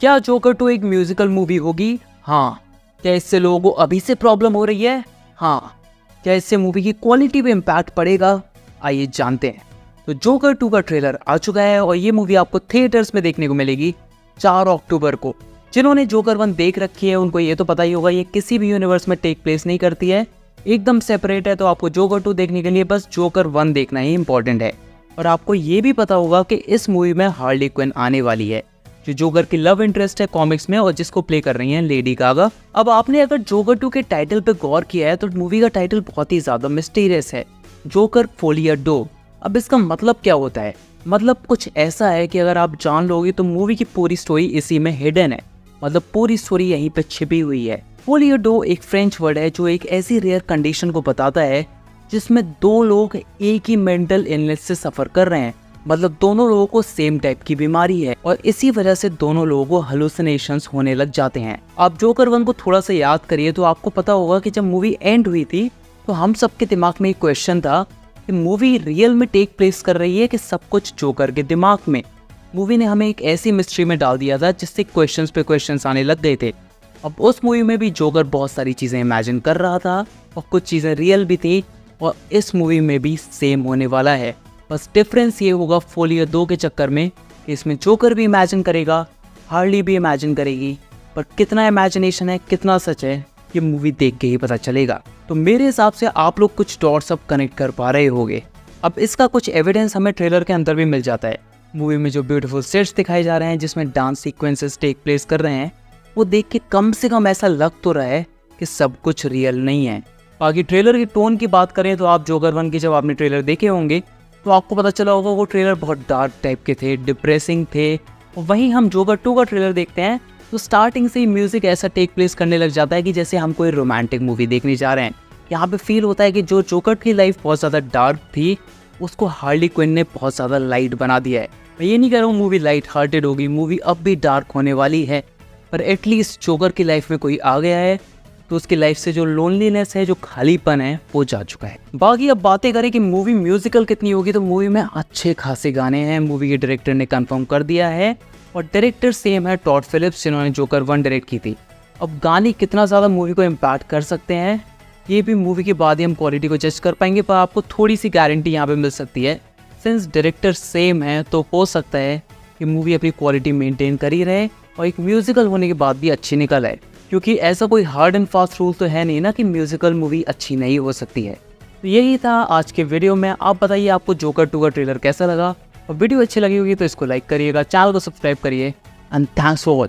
क्या Joker two एक musical movie होगी? हाँ। क्या इससे लोगों को अभी से प्रॉब्लम हो रही है? हाँ। क्या इससे मूवी की क्वालिटी पे इम्पैक्ट पड़ेगा? आइए जानते हैं। तो जोकर टू का ट्रेलर आ चुका है और ये मूवी आपको थिएटर्स में देखने को मिलेगी चार अक्टूबर को। जिन्होंने जोकर वन देख रखी है, उनको ये तो पता ही होगा, ये किसी भी यूनिवर्स में टेक प्लेस नहीं करती है। एकदम सेपरेट है तो आपको जोकर टू देखने के लिए बस जोकर वन देखना ही इंपॉर्टेंट है। और आपको ये भी पता होगा कि इस मूवी में हार्ली क्विन आने वाली है। जो जोकर की लव इंटरेस्ट है कॉमिक्स में और जिसको प्ले कर रही हैं लेडी गागा अब आपने अगर जोकर टू के टाइटल पे गौर किया है तो मूवी का टाइटल बहुत ही ज़्यादा मिस्टीरियस है। जोकर फोलिया डो अब इसका मतलब क्या होता है? मतलब कुछ ऐसा है कि अगर आप जान लोगे तो मूवी की पूरी स्टोरी इसी में हिडन है। मतलब पूरी स्टोरी यहीं पे छिपी हुई है। फोलियो डो एक फ्रेंच वर्ड है, जो एक ऐसी रेयर कंडीशन को बताता है, जिसमें दो लोग एक ही मेंटल इलनेस से सफ़र कर रहे हैं। मतलब दोनों लोगों को सेम टाइप की बीमारी है और इसी वजह से दोनों लोगों को हलुसिनेशंस होने लग जाते हैं। आप जोकर वन को थोड़ा सा याद करिए तो आपको पता होगा कि जब मूवी एंड हुई थी तो हम सबके दिमाग में एक क्वेश्चन था कि मूवी रियल में टेक प्लेस कर रही है कि सब कुछ जोकर के दिमाग में? मूवी ने हमें एक ऐसी मिस्ट्री में डाल दिया था जिससे क्वेश्चन पे क्वेश्चन आने लग गए थे। अब उस मूवी में भी जोकर बहुत सारी चीज़ें इमेजिन कर रहा था और कुछ चीज़ें रियल भी थी और इस मूवी में भी सेम होने वाला है। बस डिफरेंस ये होगा फोलियो दो के चक्कर में कि इसमें जोकर भी इमेजिन करेगा हार्ली भी इमेजिन करेगी, पर कितना इमेजिनेशन है, कितना सच है, ये मूवी देख के ही पता चलेगा। तो मेरे हिसाब से आप लोग कुछ डॉट्स अब कनेक्ट कर पा रहे होगे। अब इसका कुछ एविडेंस हमें ट्रेलर के अंदर भी मिल जाता है। मूवी में जो ब्यूटीफुल सेट्स दिखाए जा रहे हैं, जिसमें डांस सीक्वेंसेस टेक प्लेस कर रहे हैं, वो देख के कम से कम ऐसा लग तो रहा है कि सब कुछ रियल नहीं है। बाकी ट्रेलर की टोन की बात करें तो आप जोगर वन की जब आपने ट्रेलर देखे होंगे तो आपको पता चला होगा वो ट्रेलर बहुत डार्क टाइप के थे डिप्रेसिंग थे। वहीं हम जोगर टू का ट्रेलर देखते हैं तो स्टार्टिंग से ही म्यूज़िक ऐसा टेक प्लेस करने लग जाता है कि जैसे हम कोई रोमांटिक मूवी देखने जा रहे हैं। यहाँ पे फील होता है कि जो जोकर की लाइफ बहुत ज़्यादा डार्क थी, उसको हार्ली क्विन ने बहुत ज़्यादा लाइट बना दिया है। मैं ये नहीं कह रहा हूँ मूवी लाइट हार्टेड होगी मूवी अब भी डार्क होने वाली है, पर एटलीस्ट जोकर की लाइफ में कोई आ गया है। तो उसकी लाइफ से जो लोनलीनेस है, जो खालीपन है, वो जा चुका है। बाकी अब बातें करें कि मूवी म्यूजिकल कितनी होगी तो मूवी में अच्छे खासे गाने हैं। मूवी के डायरेक्टर ने कंफर्म कर दिया है और डायरेक्टर सेम है टॉड फिलिप्स जिन्होंने जोकर वन डायरेक्ट की थी। अब गाने कितना ज़्यादा मूवी को इम्पैक्ट कर सकते हैं, ये भी मूवी के बाद ही हम क्वालिटी को जज कर पाएँगे, पर आपको थोड़ी सी गारंटी यहाँ पे मिल सकती है। सिंस डायरेक्टर सेम है तो हो सकता है कि मूवी अपनी क्वालिटी मेंटेन कर ही रहे और एक म्यूजिकल होने के बाद भी अच्छी निकल आए। क्योंकि ऐसा कोई हार्ड एंड फास्ट रूल तो है नहीं ना कि म्यूजिकल मूवी अच्छी नहीं हो सकती है। तो यही था आज के वीडियो में। आप बताइए आपको जोकर टू का ट्रेलर कैसा लगा? और वीडियो अच्छी लगी होगी तो इसको लाइक करिएगा चैनल को सब्सक्राइब करिए। And thanks for watching